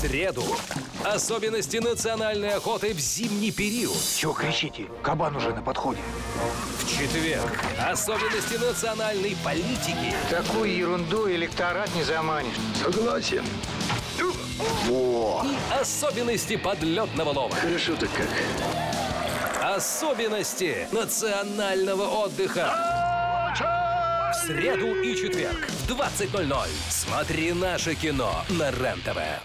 среду. Особенности национальной охоты в зимний период. Чего кричите? Кабан уже на подходе. В четверг. Особенности национальной политики. Такую ерунду электорат не заманишь. Согласен. Во! И особенности подлетного лова. Хорошо так как. Особенности национального отдыха. В среду и четверг в 20.00. Смотри наше кино на РЕН-ТВ.